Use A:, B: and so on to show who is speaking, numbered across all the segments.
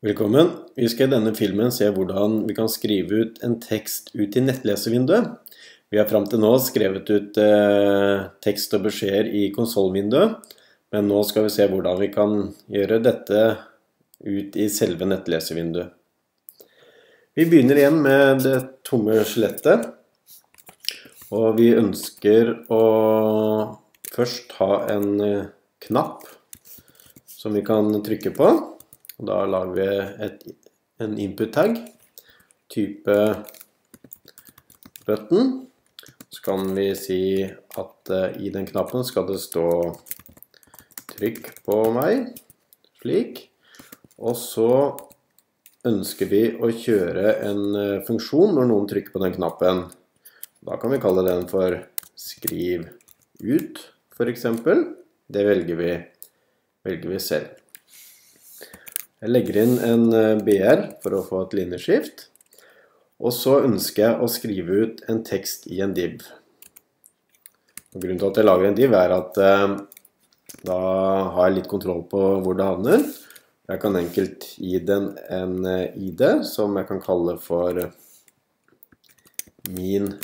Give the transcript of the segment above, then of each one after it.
A: Velkommen. Vi skal i denne filmen se hvordan vi kan skrive ut en tekst ut i nettlesevinduet. Vi har fram til nå skrevet ut eh, tekst og beskjeder i konsollvinduet, men nå skal vi se hvordan vi kan gjøre dette ut i selve nettlesevinduet. Vi begynner igjen med det tomme skjelettet, og vi ønsker å først ha en eh, knapp som vi kan trykke på. Og da lager vi et, en input tag, type button. Så kan vi si at uh, i den knappen skal det stå trykk på meg, slik. Og så ønsker vi å kjøre en uh, funksjon når noen trykker på den knappen. Da kan vi kalle den for skriv ut, for eksempel. Det velger vi, velger vi selv. Jeg legger inn en eh, BR for å få et linjeskift. Og så ønsker jeg å skrive ut en tekst i en div. Og grunnen til at jeg lager en div er at eh, da har jeg litt kontroll på hvor det havner. Jeg kan enkelt gi den en eh, ID som jeg kan kalle for min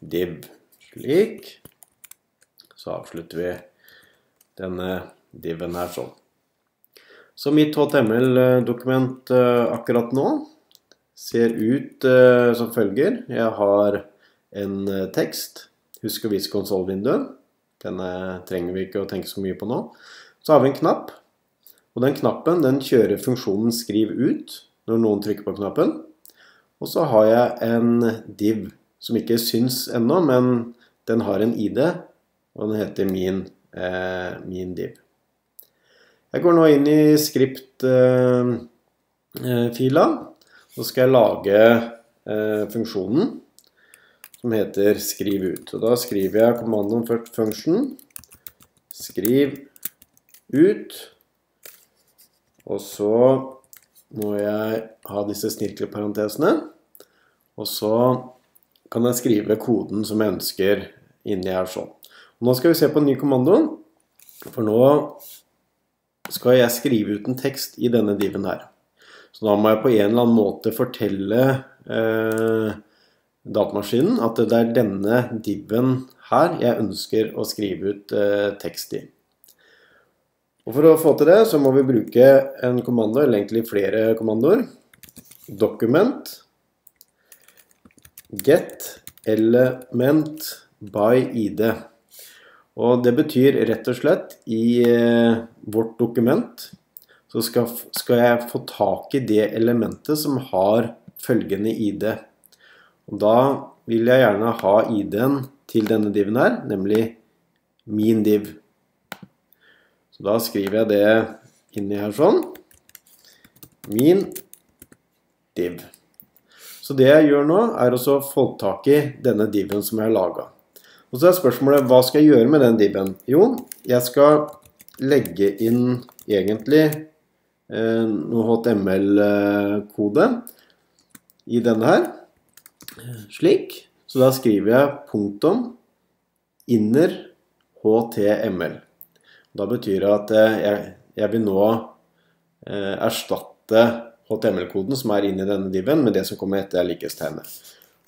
A: div. Slik. Så avslutter vi denne diven her sånn. Så mitt HTML-dokument eh, akkurat nå ser ut eh, som følger. Jeg har en eh, tekst. Husk å vise konsollvinduet. Denne trenger vi ikke å tenke så mye på nå. Så har vi en knapp. Og den knappen den kjører funksjonen 'skriv ut' når noen trykker på knappen. Og så har jeg en div som ikke syns ennå, men den har en ID, og den heter min, eh, min div. Jeg går nå inn i script-fila. Så skal jeg lage eh, funksjonen som heter skriv ut. Og da skriver jeg kommandoen først function. Skriv ut. Og så må jeg ha disse snirkleparentesene. Og så kan jeg skrive koden som jeg ønsker inni her sånn. Nå skal vi se på en ny kommando. For nå skal jeg skrive ut en tekst i denne diven her. Så da må jeg på en eller annen måte fortelle eh, datamaskinen at det er denne diven her jeg ønsker å skrive ut eh, tekst i. Og For å få til det så må vi bruke en kommando, eller egentlig flere kommandoer. Document get element by id. Og det betyr rett og slett i eh, vårt dokument så skal, skal, jeg få tak i det elementet som har følgende ID. Og da vil jeg gjerne ha ID-en til denne diven her, nemlig min div. Så da skriver jeg det inni her sånn. Min div. Så det jeg gjør nå, er å få tak i denne diven som jeg har laga. Og så er spørsmålet hva skal jeg gjøre med den diben? Jo, jeg skal legge inn egentlig eh, noe HTML-kode i denne her. Slik. Så da skriver jeg punktum inner HTML. Da betyr det at eh, jeg, jeg vil nå eh, erstatte HTML-koden som er inne i denne diven, med det som kommer etter likestegnet.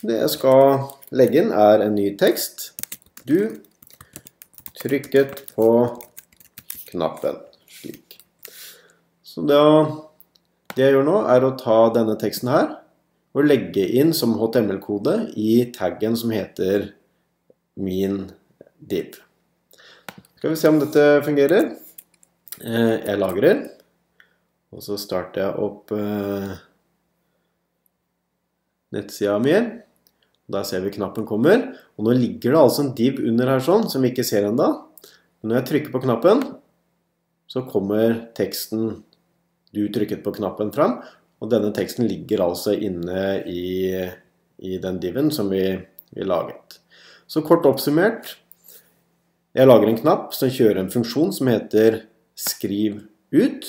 A: Det jeg skal legge inn, er en ny tekst du trykket på knappen, slik. Så da, det jeg gjør nå er å ta denne teksten her og legge inn som HTML-kode i taggen som heter min div. Skal vi se om dette fungerer. Eh, jeg lagrer, og så starter jeg opp nettsiden nettsida mi. Der ser vi knappen kommer. Og nå ligger det altså en div under her sånn, som vi ikke ser ennå. Når jeg trykker på knappen, så kommer teksten du trykket på knappen fram. Og denne teksten ligger altså inne i, i den diven som vi, vi laget. Så kort oppsummert. Jeg lager en knapp som kjører en funksjon som heter skriv ut.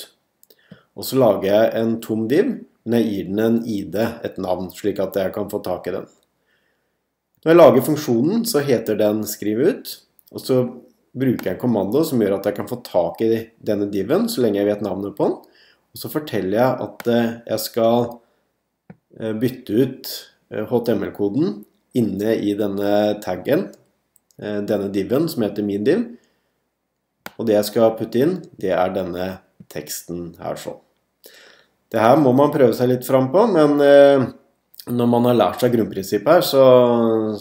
A: Og så lager jeg en tom div, men jeg gir den en ID, et navn, slik at jeg kan få tak i den. Når jeg lager funksjonen, så heter den 'skriv ut'. Og så bruker jeg en kommando som gjør at jeg kan få tak i denne diven så lenge jeg vet navnet på den. Og så forteller jeg at eh, jeg skal eh, bytte ut HTML-koden inne i denne taggen, denne diven som heter min div. Og det jeg skal putte inn, det er denne teksten her sånn. Det her må man prøve seg litt fram på, men når man har lært seg grunnprinsippet her, så,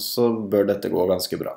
A: så bør dette gå ganske bra.